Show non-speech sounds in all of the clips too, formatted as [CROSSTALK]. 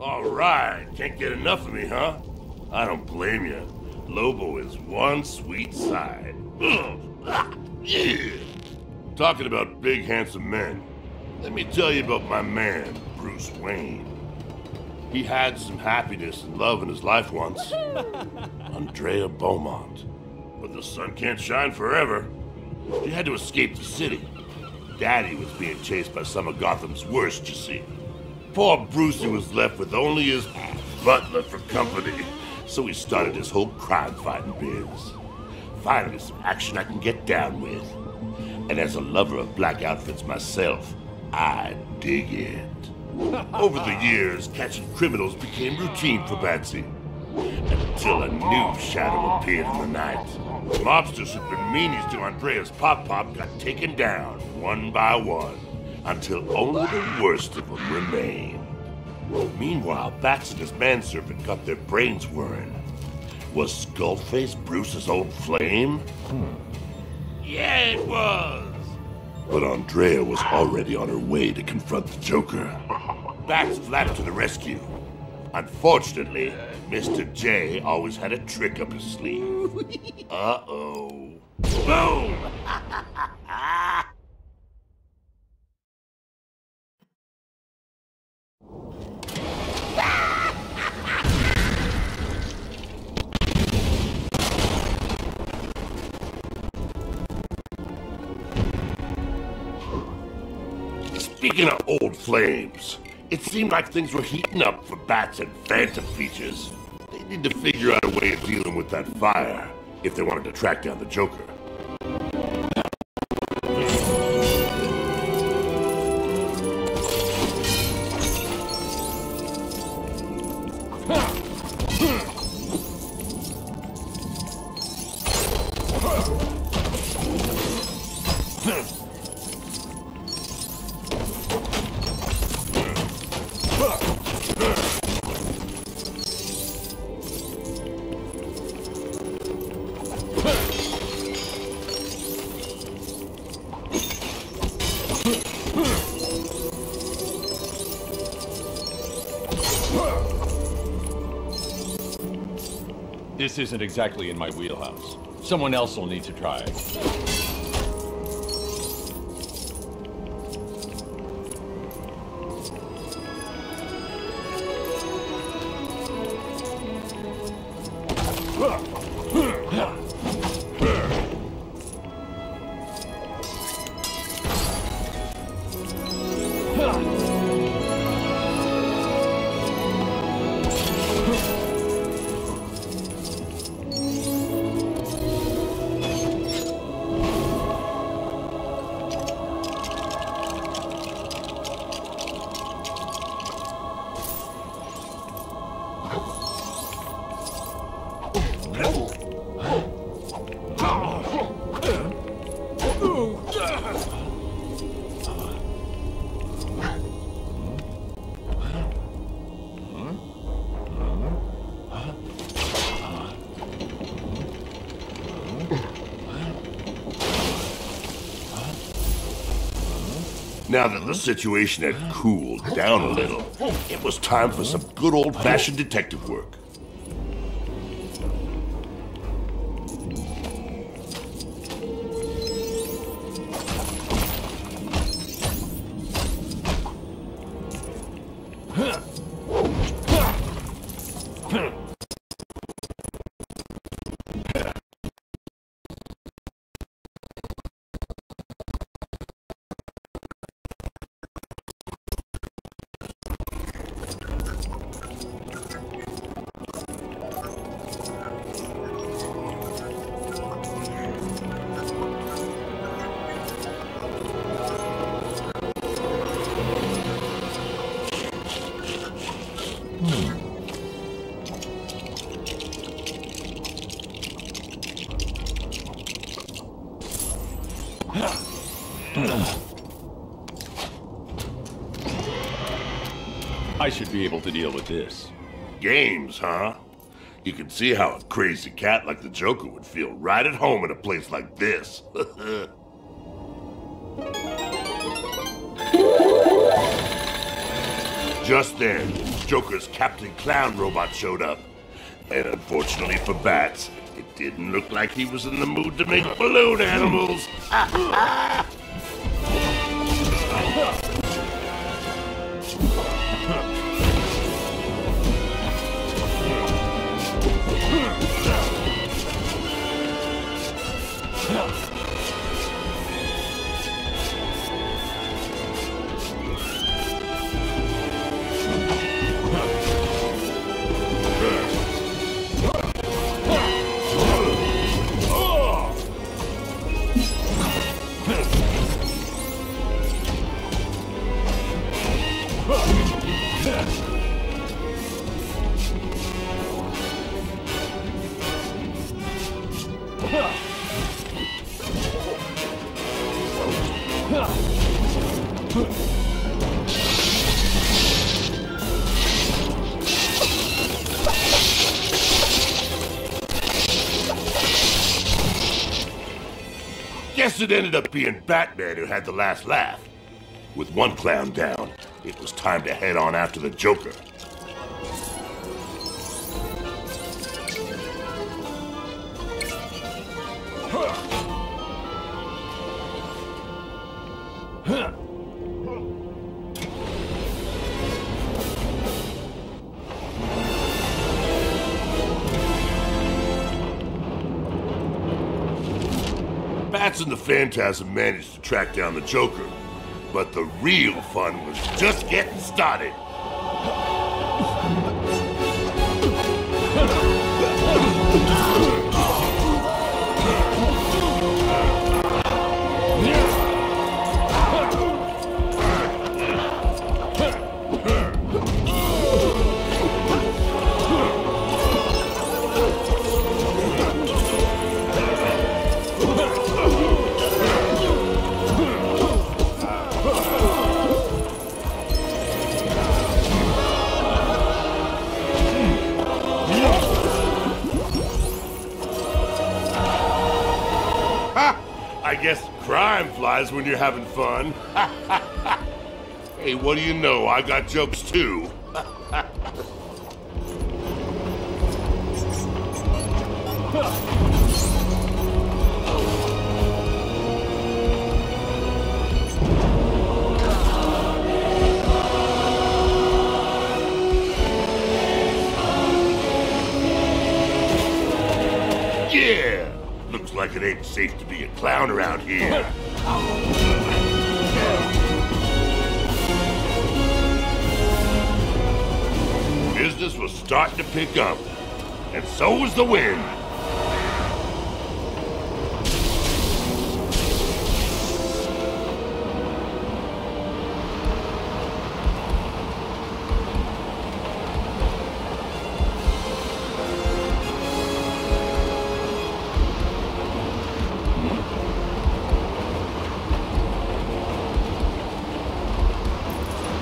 All right, can't get enough of me, huh? I don't blame you. Lobo is one sweet side. yeah. [LAUGHS] Talking about big, handsome men, let me tell you about my man, Bruce Wayne. He had some happiness and love in his life once. [LAUGHS] Andrea Beaumont. But the sun can't shine forever. She had to escape the city. Daddy was being chased by some of Gotham's worst, you see. Poor Brucey was left with only his butler for company, so he started his whole crime-fighting biz. Finally, some action I can get down with. And as a lover of black outfits myself, I dig it. [LAUGHS] Over the years, catching criminals became routine for Batsy. Until a new shadow appeared in the night. Mobsters who'd been meanies to Andrea's Pop Pop got taken down, one by one, until only the worst of them remained. Meanwhile, Bats and his manservant got their brains whirring. Was Skullface Bruce's old flame? Hmm. Yeah, it was! But Andrea was already on her way to confront the Joker. Bats flapped to the rescue. Unfortunately, Mr. J always had a trick up his sleeve. [LAUGHS] Uh-oh. Boom! Speaking of old flames, it seemed like things were heating up for bats and phantom features. They need to figure out a way of dealing with that fire if they wanted to track down the Joker. This isn't exactly in my wheelhouse. Someone else will need to try Now that the situation had cooled down a little, it was time for some good old-fashioned detective work. I should be able to deal with this. Games, huh? You can see how a crazy cat like the Joker would feel right at home in a place like this. [LAUGHS] just then, Joker's Captain Clown robot showed up. And unfortunately for Bats, it didn't look like he was in the mood to make balloon animals. [LAUGHS] Guess it ended up being Batman who had the last laugh. With one clown down, it was time to head on after the Joker. Bats and the Phantasm managed to track down the Joker, but the real fun was just getting started. Flies when you're having fun. [LAUGHS] hey, what do you know? I got jokes too. [LAUGHS] yeah! Looks like it ain't safe to be a clown around here. [LAUGHS] starting to pick up, and so was the wind.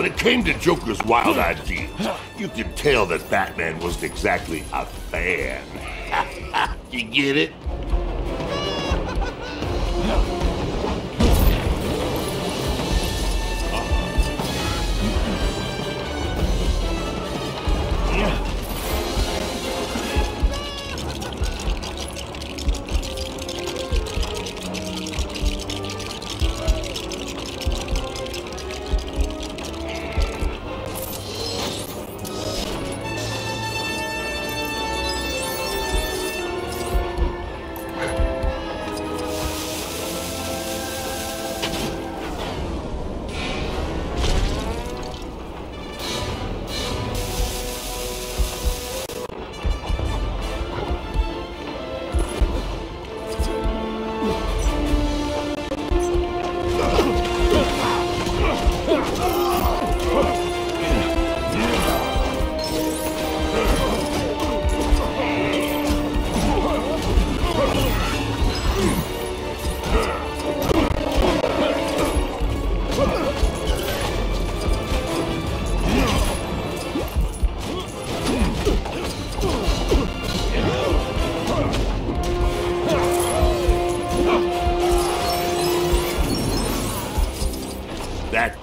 When it came to Joker's wild ideas, you could tell that Batman wasn't exactly a fan. [LAUGHS] you get it?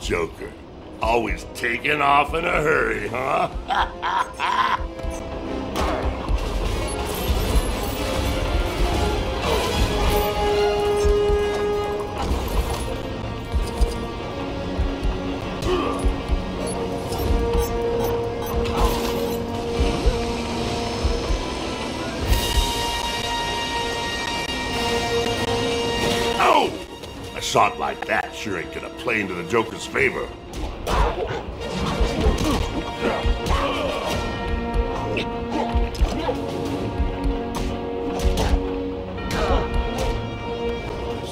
Joker. Always taking off in a hurry, huh? [LAUGHS] shot like that sure ain't gonna play into the Joker's favor.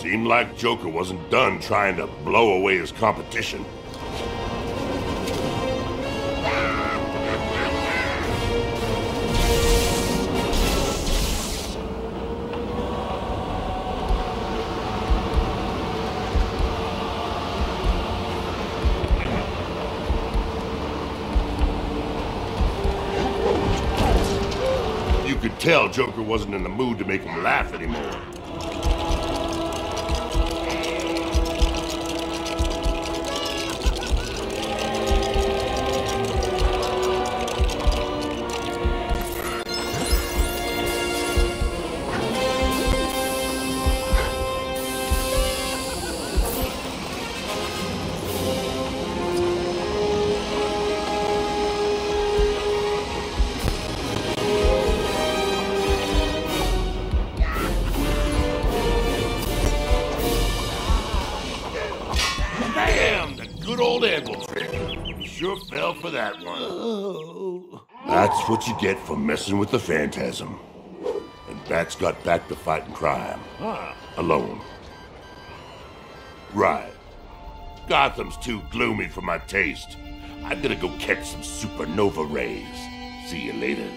Seemed like Joker wasn't done trying to blow away his competition. Could tell Joker wasn't in the mood to make him laugh anymore. Good old anvil trick. You sure fell for that one. Oh. That's what you get for messing with the phantasm. And Bats got back to fighting crime. Alone. Right. Gotham's too gloomy for my taste. I'm gonna go catch some supernova rays. See you later.